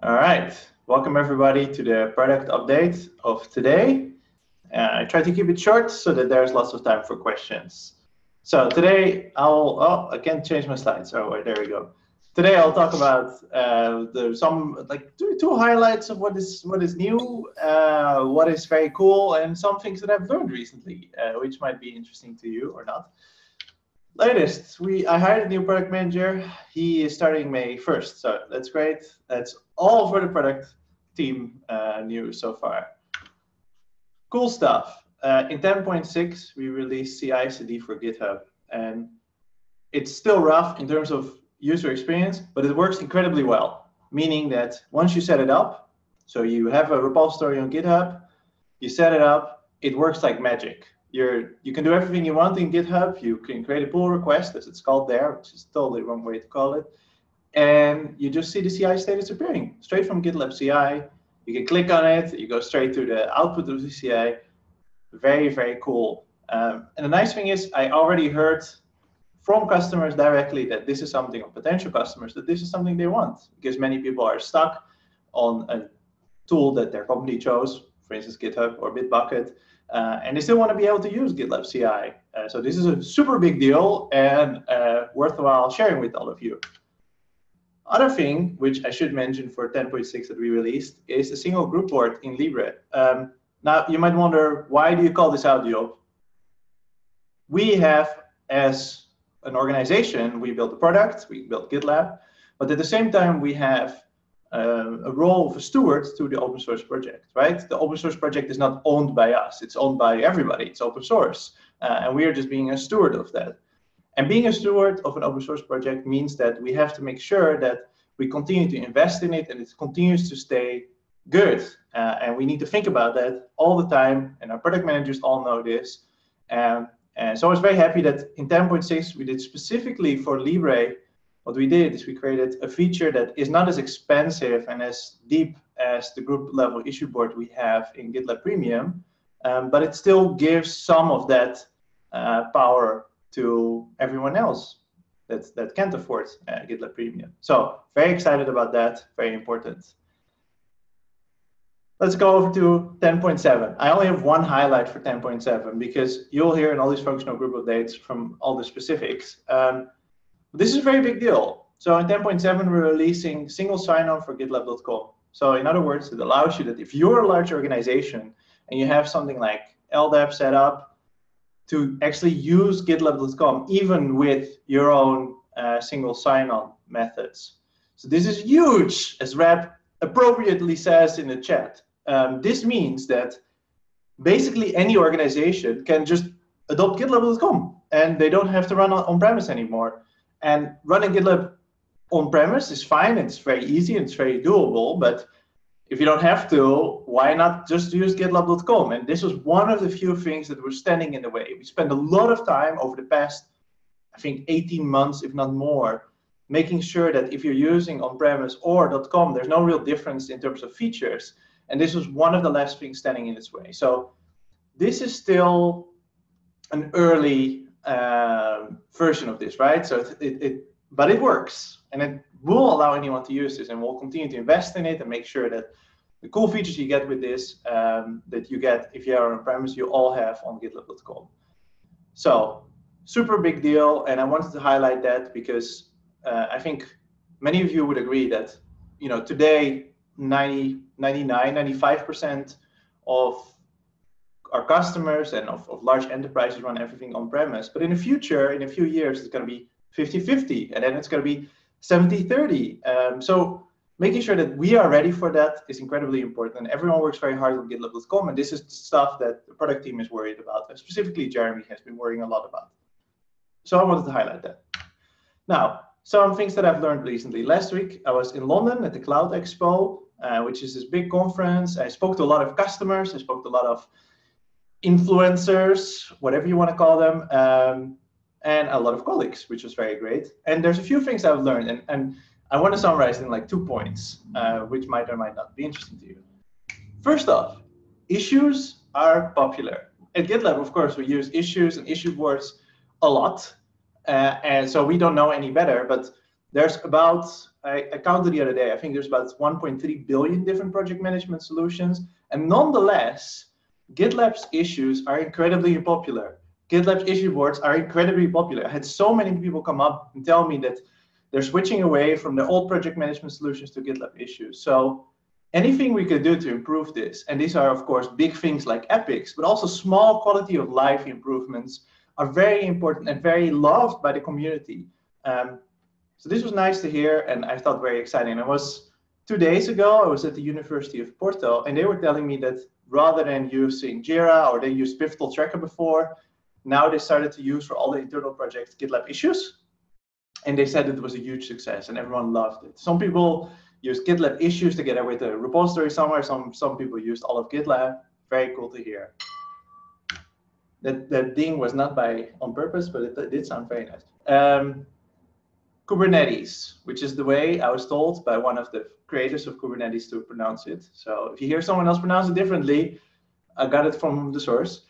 All right, welcome everybody to the product update of today. Uh, I try to keep it short so that there's lots of time for questions. So today I'll, oh, I can't change my slides. Oh, there we go. Today I'll talk about uh, the, some like two, two highlights of what is what is new, uh, what is very cool, and some things that I've learned recently, uh, which might be interesting to you or not latest, we I hired a new product manager. He is starting May 1st, so that's great. That's all for the product team uh, news so far. Cool stuff. Uh, in 10.6, we released CI/CD for GitHub, and it's still rough in terms of user experience, but it works incredibly well. Meaning that once you set it up, so you have a repository on GitHub, you set it up, it works like magic you're you can do everything you want in GitHub. You can create a pull request, as it's called there, which is totally wrong way to call it. And you just see the CI status appearing straight from GitLab CI. You can click on it, you go straight to the output of the CI. Very, very cool. Um, and the nice thing is, I already heard from customers directly that this is something, or potential customers, that this is something they want, because many people are stuck on a tool that their company chose, for instance, GitHub or Bitbucket, uh, and they still want to be able to use GitLab CI. Uh, so this is a super big deal and uh, worthwhile sharing with all of you. Other thing, which I should mention for 10.6 that we released, is a single group board in Libre. Um, now, you might wonder, why do you call this out, Job? We have, as an organization, we built a product, we built GitLab, but at the same time, we have uh, a role of a steward to the open source project, right? The open source project is not owned by us, it's owned by everybody, it's open source. Uh, and we are just being a steward of that. And being a steward of an open source project means that we have to make sure that we continue to invest in it and it continues to stay good. Uh, and we need to think about that all the time. And our product managers all know this. Um, and so I was very happy that in 10.6 we did specifically for Libre what we did is we created a feature that is not as expensive and as deep as the group level issue board we have in GitLab Premium, um, but it still gives some of that uh, power to everyone else that, that can't afford uh, GitLab Premium. So very excited about that, very important. Let's go over to 10.7. I only have one highlight for 10.7 because you'll hear in all these functional group updates from all the specifics. Um, this is a very big deal. So in 10.7, we're releasing single sign-on for GitLab.com. So in other words, it allows you that if you're a large organization and you have something like LDAP set up, to actually use GitLab.com even with your own uh, single sign-on methods. So this is huge, as Rab appropriately says in the chat. Um, this means that basically any organization can just adopt GitLab.com and they don't have to run on-premise anymore. And running GitLab on premise is fine. It's very easy. It's very doable. But if you don't have to, why not just use GitLab.com? And this was one of the few things that were standing in the way. We spent a lot of time over the past, I think, 18 months, if not more, making sure that if you're using on-premise or .com, there's no real difference in terms of features. And this was one of the last things standing in its way. So this is still an early uh, version of this, right? So it, it, but it works, and it will allow anyone to use this, and we'll continue to invest in it and make sure that the cool features you get with this um, that you get if you are on premise, you all have on GitLab.com. So super big deal, and I wanted to highlight that because uh, I think many of you would agree that you know today 90, 99, 95% of our customers and of, of large enterprises run everything on premise. But in the future, in a few years, it's going to be 50 50, and then it's going to be 70 30. Um, so making sure that we are ready for that is incredibly important. And everyone works very hard on GitLab.com, and this is stuff that the product team is worried about. And specifically, Jeremy has been worrying a lot about. So I wanted to highlight that. Now, some things that I've learned recently. Last week, I was in London at the Cloud Expo, uh, which is this big conference. I spoke to a lot of customers. I spoke to a lot of influencers, whatever you want to call them, um, and a lot of colleagues, which was very great. And there's a few things I've learned, and, and I want to summarize in like two points, uh, which might or might not be interesting to you. First off, issues are popular. At GitLab, of course, we use issues and issue boards a lot, uh, and so we don't know any better. But there's about I, I counted the other day. I think there's about 1.3 billion different project management solutions, and nonetheless, GitLab's issues are incredibly popular. GitLab's issue boards are incredibly popular. I had so many people come up and tell me that they're switching away from the old project management solutions to GitLab issues. So anything we could do to improve this, and these are of course big things like epics, but also small quality of life improvements are very important and very loved by the community. Um, so this was nice to hear, and I thought very exciting. It was two days ago. I was at the University of Porto, and they were telling me that rather than using Jira or they used Pivotal Tracker before, now they started to use for all the internal projects GitLab issues, and they said it was a huge success, and everyone loved it. Some people use GitLab issues together with a repository somewhere. Some some people used all of GitLab. Very cool to hear. That that ding was not by on purpose, but it, it did sound very nice. Um, Kubernetes, which is the way I was told by one of the creators of Kubernetes to pronounce it. So if you hear someone else pronounce it differently, I got it from the source.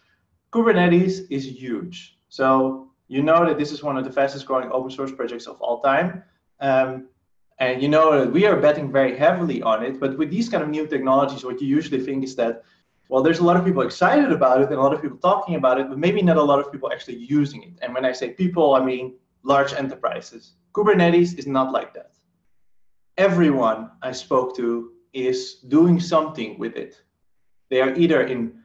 Kubernetes is huge. So you know that this is one of the fastest growing open source projects of all time. Um, and you know that we are betting very heavily on it. But with these kind of new technologies, what you usually think is that, well, there's a lot of people excited about it and a lot of people talking about it, but maybe not a lot of people actually using it. And when I say people, I mean large enterprises. Kubernetes is not like that. Everyone I spoke to is doing something with it. They are either in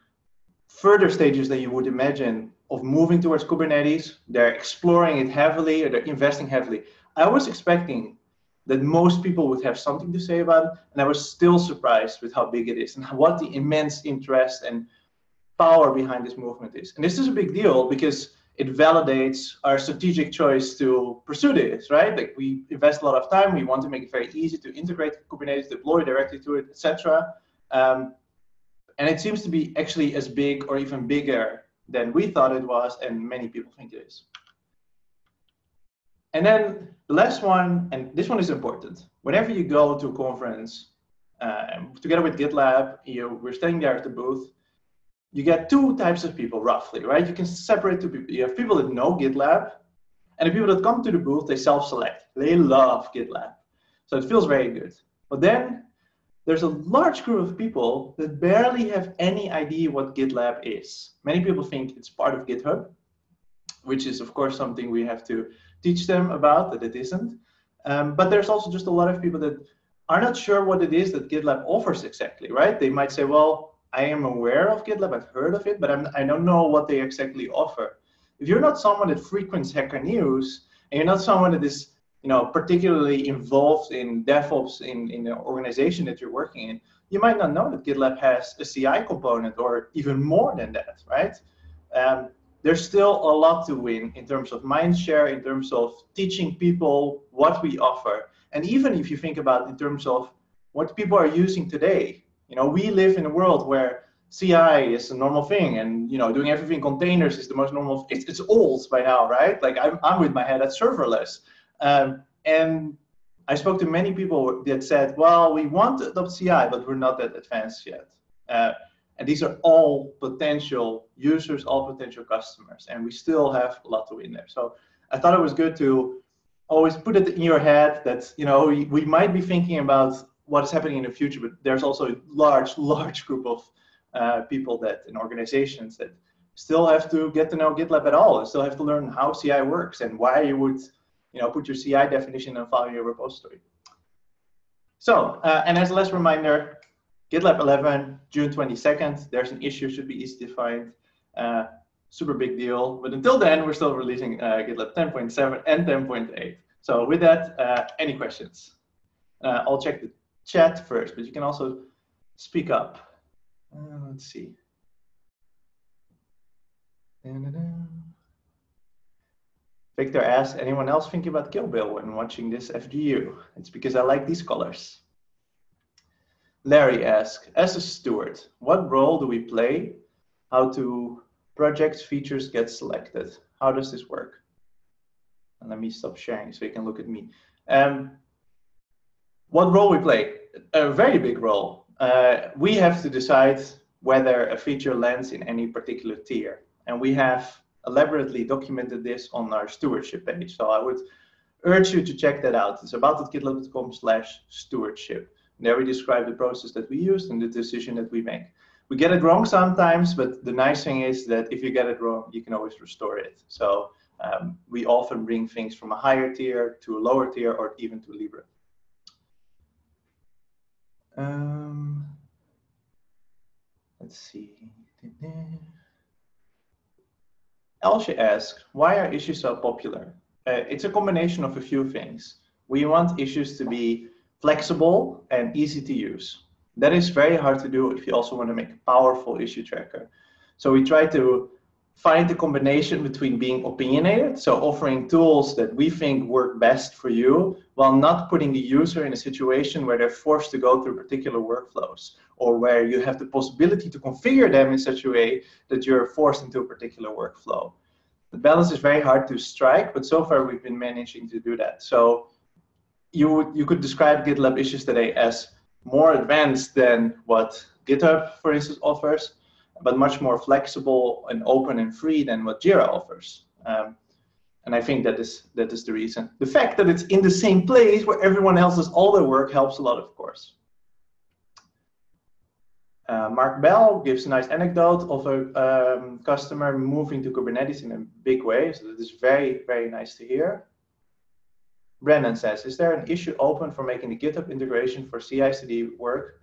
further stages than you would imagine of moving towards Kubernetes, they're exploring it heavily, or they're investing heavily. I was expecting that most people would have something to say about it, and I was still surprised with how big it is and what the immense interest and power behind this movement is. And this is a big deal because it validates our strategic choice to pursue this, right? Like we invest a lot of time, we want to make it very easy to integrate Kubernetes, deploy directly to it, etc. Um, and it seems to be actually as big or even bigger than we thought it was, and many people think it is. And then the last one, and this one is important. Whenever you go to a conference, uh, together with GitLab, you, we're standing there at the booth, you get two types of people roughly, right? You can separate two people. You have people that know GitLab, and the people that come to the booth, they self-select. They love GitLab. So it feels very good. But then there's a large group of people that barely have any idea what GitLab is. Many people think it's part of GitHub, which is of course something we have to teach them about that it isn't. Um, but there's also just a lot of people that are not sure what it is that GitLab offers exactly, right? They might say, well, I am aware of GitLab, I've heard of it, but I'm, I don't know what they exactly offer. If you're not someone that frequents Hacker News, and you're not someone that is you know, particularly involved in DevOps in, in the organization that you're working in, you might not know that GitLab has a CI component or even more than that, right? Um, there's still a lot to win in terms of mind share, in terms of teaching people what we offer. And even if you think about in terms of what people are using today, you know, we live in a world where CI is a normal thing, and you know, doing everything containers is the most normal. It's, it's old by now, right? Like I'm, I'm with my head at serverless, um, and I spoke to many people that said, "Well, we want to adopt CI, but we're not that advanced yet." Uh, and these are all potential users, all potential customers, and we still have a lot to win there. So I thought it was good to always put it in your head that you know we, we might be thinking about what is happening in the future, but there's also a large, large group of uh, people that in organizations that still have to get to know GitLab at all, and still have to learn how CI works and why you would, you know, put your CI definition and file in your repository. So, uh, and as a last reminder, GitLab 11, June 22nd, there's an issue, should be easy to find. Uh, super big deal. But until then, we're still releasing uh, GitLab 10.7 and 10.8. So with that, uh, any questions? Uh, I'll check the chat first, but you can also speak up. Uh, let's see. Victor asks, anyone else thinking about Kill Bill when watching this FGU? It's because I like these colors. Larry asks, as a steward, what role do we play? How do project features get selected? How does this work? And let me stop sharing so you can look at me. Um, what role we play? A very big role. Uh, we have to decide whether a feature lands in any particular tier. And we have elaborately documented this on our stewardship page. So I would urge you to check that out. It's about.gitlab.com slash stewardship. There we describe the process that we used and the decision that we make. We get it wrong sometimes, but the nice thing is that if you get it wrong, you can always restore it. So um, we often bring things from a higher tier to a lower tier or even to Libre. Um, let's see. Elsie asks, why are issues so popular? Uh, it's a combination of a few things. We want issues to be flexible and easy to use. That is very hard to do if you also want to make a powerful issue tracker. So we try to find the combination between being opinionated, so offering tools that we think work best for you, while not putting the user in a situation where they're forced to go through particular workflows, or where you have the possibility to configure them in such a way that you're forced into a particular workflow. The balance is very hard to strike, but so far we've been managing to do that. So you, you could describe GitLab issues today as more advanced than what GitHub, for instance, offers, but much more flexible and open and free than what Jira offers. Um, and I think that is that is the reason. The fact that it's in the same place where everyone else does all their work helps a lot, of course. Uh, Mark Bell gives a nice anecdote of a um, customer moving to Kubernetes in a big way. So that is very, very nice to hear. Brennan says, is there an issue open for making the GitHub integration for CI/CD work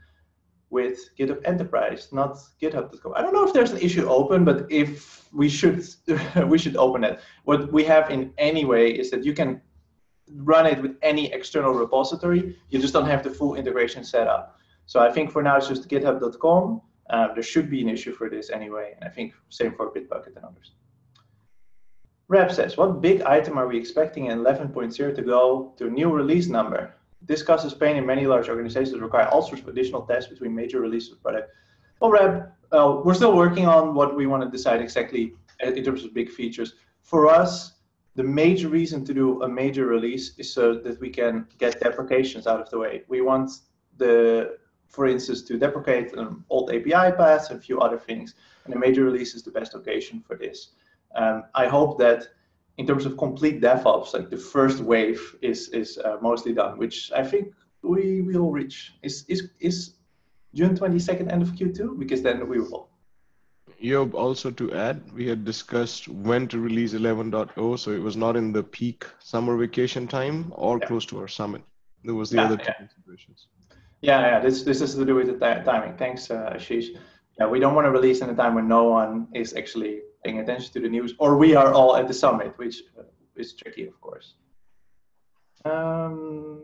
with GitHub Enterprise, not GitHub.com. I don't know if there's an issue open, but if we should, we should open it. What we have in any way is that you can run it with any external repository. You just don't have the full integration set up. So I think for now it's just GitHub.com. Uh, there should be an issue for this anyway, and I think same for Bitbucket and others. Rep says, what big item are we expecting in 11.0 to go to new release number? This causes pain in many large organizations that require all sorts of additional tests between major releases of product. Well, Reb, uh, we're still working on what we want to decide exactly in terms of big features. For us, the major reason to do a major release is so that we can get deprecations out of the way. We want the, for instance, to deprecate um, old API paths and a few other things. And a major release is the best occasion for this. Um, I hope that in terms of complete DevOps, like the first wave is is uh, mostly done, which I think we will reach. Is is is June twenty second end of Q two? Because then we will. Job, also to add, we had discussed when to release 11.0, so it was not in the peak summer vacation time or yeah. close to our summit. There was the yeah, other two yeah. considerations. Yeah, yeah, this this is to do with the timing. Thanks, uh, Ashish. Yeah, we don't want to release in a time when no one is actually paying attention to the news, or we are all at the summit, which uh, is tricky, of course. Um,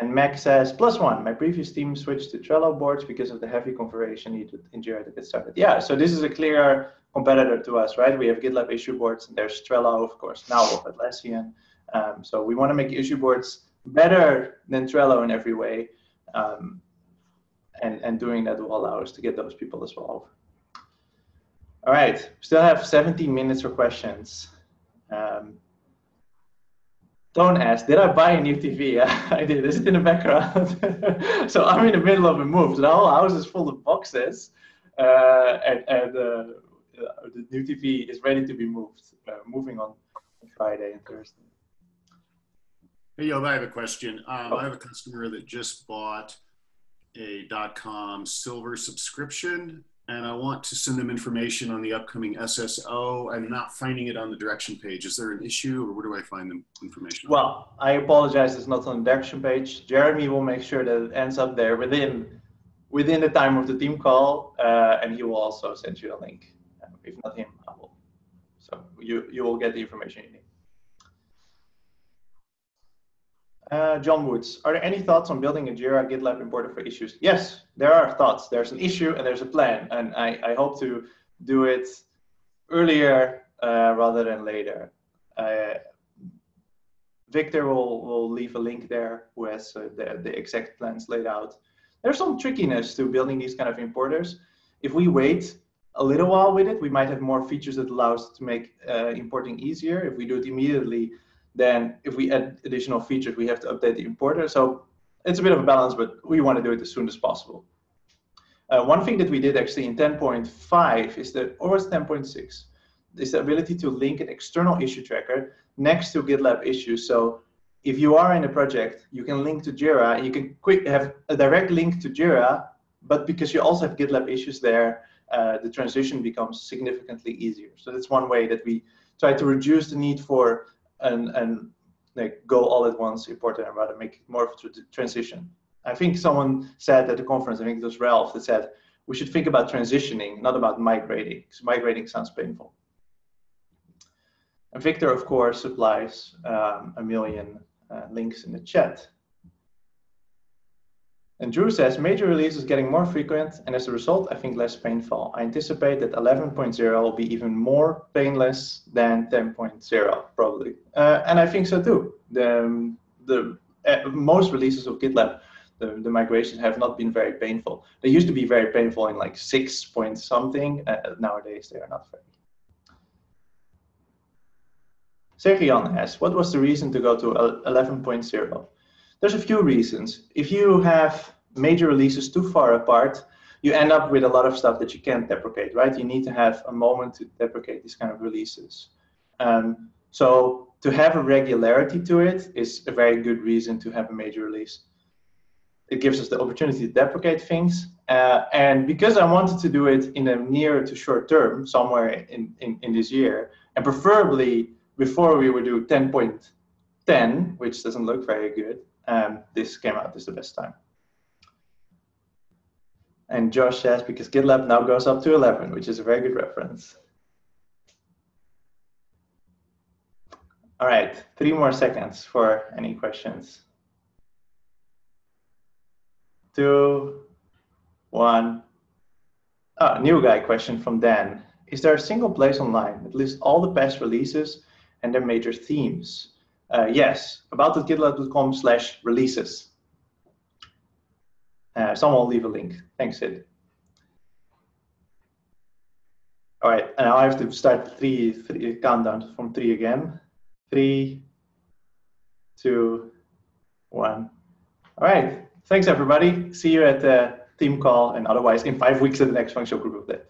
and Mac says, plus one, my previous team switched to Trello boards because of the heavy configuration in Jira to get started. Yeah, so this is a clear competitor to us, right? We have GitLab issue boards, and there's Trello, of course, now of Atlassian. Um, so we want to make issue boards better than Trello in every way. Um, and, and doing that will allow us to get those people as well. All right, still have 17 minutes for questions. Um, don't ask, did I buy a new TV? I did. Is it in the background? so I'm in the middle of a move. So the whole house is full of boxes, uh, and, and uh, the new TV is ready to be moved. Uh, moving on Friday and Thursday. Hey, Yob, I have a question. Um, I have a customer that just bought a .com silver subscription, and I want to send them information on the upcoming SSO. I'm not finding it on the direction page. Is there an issue, or where do I find the information? Well, I apologize. It's not on the direction page. Jeremy will make sure that it ends up there within within the time of the team call, uh, and he will also send you a link. If not him, I will. So you you will get the information you need. Uh, John Woods, are there any thoughts on building a Jira GitLab importer for issues? Yes, there are thoughts. There's an issue and there's a plan, and I, I hope to do it earlier uh, rather than later. Uh, Victor will, will leave a link there who has uh, the, the exact plans laid out. There's some trickiness to building these kind of importers. If we wait a little while with it, we might have more features that allow us to make uh, importing easier. If we do it immediately, then if we add additional features, we have to update the importer. So it's a bit of a balance, but we want to do it as soon as possible. Uh, one thing that we did actually in 10.5 is that, or was 10.6, is the ability to link an external issue tracker next to GitLab issues. So if you are in a project, you can link to Jira and you can quick have a direct link to Jira, but because you also have GitLab issues there, uh, the transition becomes significantly easier. So that's one way that we try to reduce the need for an, an like go all at once import and rather make it more of a transition. I think someone said at the conference, I think it was Ralph that said, we should think about transitioning, not about migrating, because migrating sounds painful. And Victor, of course, supplies um, a million uh, links in the chat. And Drew says, major release is getting more frequent, and as a result, I think less painful. I anticipate that 11.0 will be even more painless than 10.0, probably. Uh, and I think so too. The, the uh, most releases of GitLab, the, the migrations have not been very painful. They used to be very painful in like six point something. Uh, nowadays, they are not very. Serian asks, what was the reason to go to 11.0? There's a few reasons. If you have major releases too far apart, you end up with a lot of stuff that you can't deprecate, right? You need to have a moment to deprecate these kind of releases. Um, so to have a regularity to it is a very good reason to have a major release. It gives us the opportunity to deprecate things. Uh, and because I wanted to do it in a near to short term, somewhere in, in, in this year, and preferably before we would do 10.10, which doesn't look very good, um, this came out as the best time. And Josh says, because GitLab now goes up to 11, which is a very good reference. All right, three more seconds for any questions. Two, one. Oh, new guy question from Dan. Is there a single place online that lists all the past releases and their major themes? Uh, yes, about.gitlab.com slash releases. Uh, someone will leave a link. Thanks, Sid. All right, and now I have to start three, three countdown from three again. Three, two, one. All right, thanks everybody. See you at the team call and otherwise in five weeks at the next functional group of update.